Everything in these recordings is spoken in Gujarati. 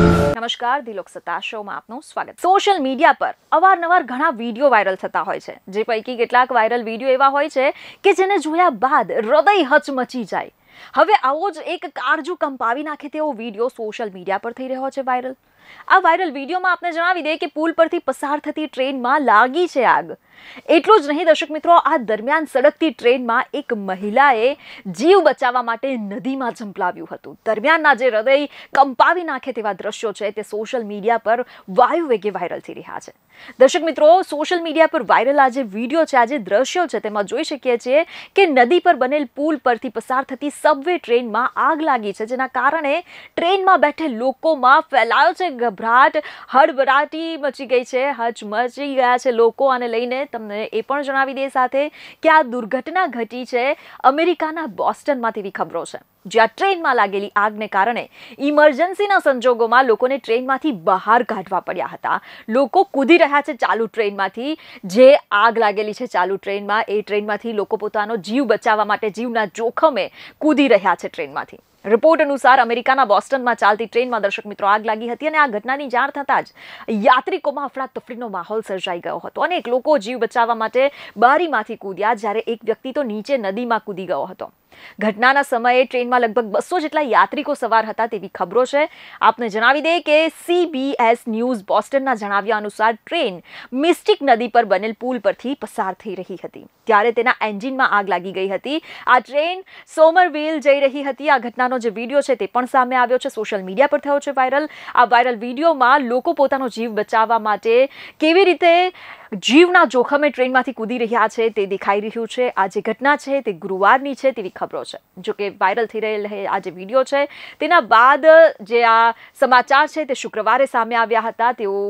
નમસ્કાર, દિલોક સત્તા શોમાં આપનું સ્વાગત. સોશિયલ મીડિયા પર અવારનવાર ઘણા વીડિયો વાયરલ થતા હોય છે. જે પૈકી કેટલાક વાયરલ વીડિયો એવા હોય છે કે જેને જોયા બાદ હૃદય હચમચી જાય. હવે આવો જ એક કાળજુ કંપાવી નાખે તેવો વીડિયો સોશિયલ મીડિયા પર થઈ રહ્યો છે વાયરલ. આ વાયરલ વિડીયોમાં આપને જણાવી દે કે પુલ પરથી પસાર થતી ટ્રેનમાં લાગી છે આગ. એટલું જ નહીં, દર્શક મિત્રો, આ દરમિયાન સડકતી ટ્રેનમાં એક મહિલાએ જીવ બચાવવા માટે નદીમાં ઝંપલાવ્યું હતું. દરમિયાનના જે હૃદય કંપાવી નાખે તેવા દ્રશ્યો છે તે સોશિયલ મીડિયા પર વાયુ વેગે વાયરલ થઈ રહ્યા છે. દર્શક મિત્રો સોશિયલ મીડિયા પર વાયરલ આ જે વીડિયો છે, આ જે દ્રશ્યો છે, તેમાં જોઈ શકીએ છીએ કે નદી પર બનેલ પુલ પરથી પસાર થતી સબવે ટ્રેનમાં આગ લાગી છે, જેના કારણે ટ્રેનમાં બેઠેલ લોકોમાં ફેલાયો છે ગભરાટ હડબડાટી મચી ગઈ છે હચમચી ગયા છે લોકો આને લઈને. તમને એ પણ જણાવી દે સાથે કે આ દુર્ઘટના ઘટી છે અમેરિકાના બોસ્ટનમાંથી ખબરો છે. જ્યાં ટ્રેનમાં લાગેલી આગને કારણે ઇમરજન્સીના સંજોગોમાં લોકોને ટ્રેનમાંથી બહાર કાઢવા પડ્યા હતા. લોકો કૂદી રહ્યા છે ચાલુ ટ્રેનમાંથી. જે આગ લાગેલી છે ચાલુ ટ્રેનમાં, એ ટ્રેનમાંથી લોકો પોતાનો જીવ બચાવવા માટે જીવના જોખમે કૂદી રહ્યા છે ટ્રેનમાંથી. રિપોર્ટ અનુસાર અમેરિકાના બોસ્ટનમાં ચાલતી ટ્રેનમાં દર્શક મિત્રો આગ લાગી હતી અને આ ઘટનાની જાણ થતાં જ યાત્રિકોમાં અફડાતફડીનો માહોલ સર્જાઈ ગયો હતો અનેક લોકો જીવ બચાવવા માટે બારીમાંથી કૂદ્યા જ્યારે એક વ્યક્તિ તો નીચે નદીમાં કૂદી ગયો હતો. ઘટનાના સમયે ટ્રેનમાં લગભગ બસો જેટલા યાત્રિકો સવાર હતા તેવી ખબરો છે. આપને જણાવી દે કે સીબીએસ ન્યૂઝ બોસ્ટનના જણાવ્યા અનુસાર ટ્રેન મિસ્ટિક નદી પર બનેલ પુલ પરથી પસાર થઈ રહી હતી. ત્યારે તેના એન્જિનમાં આગ લાગી ગઈ હતી. આ ટ્રેન સોમરવેલ જઈ રહી હતી. આ ઘટનાનો જે વીડિયો છે તે પણ સામે આવ્યો છે. સોશિયલ મીડિયા પર થયો છે વાયરલ. આ વાયરલ વિડીયોમાં લોકો પોતાનો જીવ બચાવવા માટે કેવી રીતે જીવના જોખમે ટ્રેનમાંથી કૂદી રહ્યા છે તે દેખાઈ રહ્યું છે. આ જે ઘટના છે તે ગુરુવારની છે તેવી ખબરો છે. જો કે વાયરલ થઈ રહેલ આ જે વીડિયો છે, તેના બાદ જે આ સમાચાર છે તે શુક્રવારે સામે આવ્યા હતા તેઓ,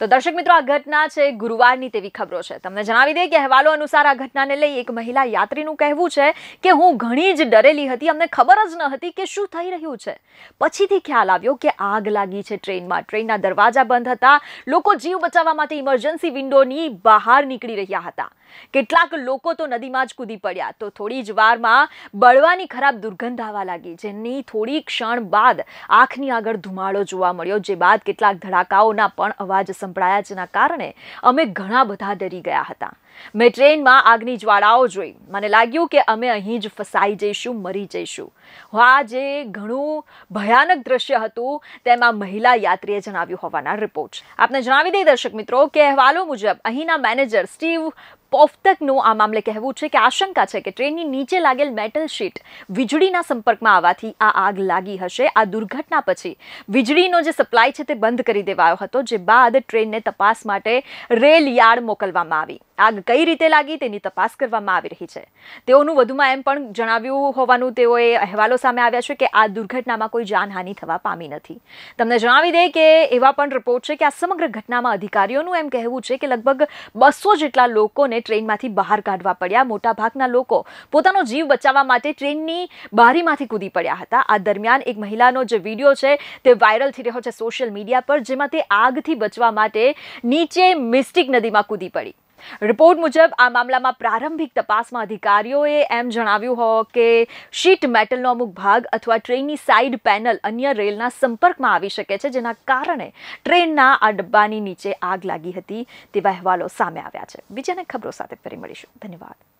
તો દર્શક મિત્રો આ ઘટના છે ગુરુવારની તેવી ખબરો છે. તમને જણાવી દઈએ કે અહેવાલો અનુસાર આ ઘટનાને લઈ એક મહિલા યાત્રીનું કહેવું છે કે હું ઘણી જ ડરેલી હતી, અમને ખબર જ ન હતી કે શું થઈ રહ્યું છે. પછીથી ખ્યાલ આવ્યો કે આગ લાગી છે ટ્રેનમાં. ટ્રેનના દરવાજા બંધ હતા. લોકો જીવ બચાવવા માટે ઇમરજન્સી વિન્ડોની બહાર નીકળી રહ્યા હતા. કેટલાક લોકો તો નદીમાં જ કૂદી પડ્યા. તો થોડી જ વારમાં બળવાની ખરાબ દુર્ગંધ આવવા લાગી, જેની થોડી ક્ષણ બાદ આંખની આગળ ધુમાડો જોવા મળ્યો, જે બાદ કેટલાક ધડાકાઓના પણ અવાજ સંભળાયા, જેના કારણે અમે ઘણા બધા ડરી ગયા હતા. મેં ટ્રેનમાં આગની જ્વાળાઓ જોઈ. મને લાગ્યું કે અમે અહીં જ ફસાઈ જઈશું, મરી જઈશું. આ જે ઘણું ભયાનક દ્રશ્ય હતું, તેમાં મહિલા યાત્રીએ જણાવ્યું હોવાના રિપોર્ટ. આપને જણાવી દઈએ દર્શક મિત્રો કે અહેવાલો મુજબ અહીંના મેનેજર સ્ટીવ પોફતકનું આ મામલે કહેવું છે કે આશંકા છે કે ટ્રેનની નીચે લાગેલ મેટલ શીટ વીજળીના સંપર્કમાં આવવાથી આ આગ લાગી હશે. આ દુર્ઘટના પછી વીજળીનો જે સપ્લાય છે તે બંધ કરી દેવાયો હતો, જે બાદ ટ્રેનને તપાસ માટે રેલ યાર્ડ મોકલવામાં આવી. આગ કઈ રીતે લાગી તેની તપાસ કરવામાં આવી રહી છે. તેઓનું વધુમાં એમ પણ જણાવ્યું હોવાનું તેઓએ અહેવાલો સામે આવ્યા છે કે આ દુર્ઘટનામાં કોઈ જાનહાનિ થવા પામી નથી. તમને જણાવી દે કે એવા પણ રિપોર્ટ છે કે આ સમગ્ર ઘટનામાં અધિકારીઓનું એમ કહેવું છે કે લગભગ બસો જેટલા લોકોને ટ્રેનમાંથી બહાર કાઢવા પડ્યા. મોટાભાગના લોકો પોતાનો જીવ બચાવવા માટે ટ્રેનની બારીમાંથી કૂદી પડ્યા હતા. આ દરમિયાન એક મહિલાનો જે વીડિયો છે તે વાયરલ થઈ રહ્યો છે સોશિયલ મીડિયા પર, જેમાં તે આગથી બચવા માટે નીચે મિસ્ટિક નદીમાં કૂદી પડી. રિપોર્ટ મુજબ, આ મામલામાં પ્રારંભિક તપાસમાં અધિકારીઓએ એમ જણાવ્યું હો કે શીટ મેટલનો અમુક ભાગ અથવા ટ્રેનની સાઇડ પેનલ અન્ય રેલના સંપર્કમાં આવી શકે છે, જેના કારણે ટ્રેનના આ ડબ્બાની નીચે આગ લાગી હતી તેવા અહેવાલો સામે આવ્યા છે. બીજાને ખબરો સાથે ફરી મળીશું. ધન્યવાદ.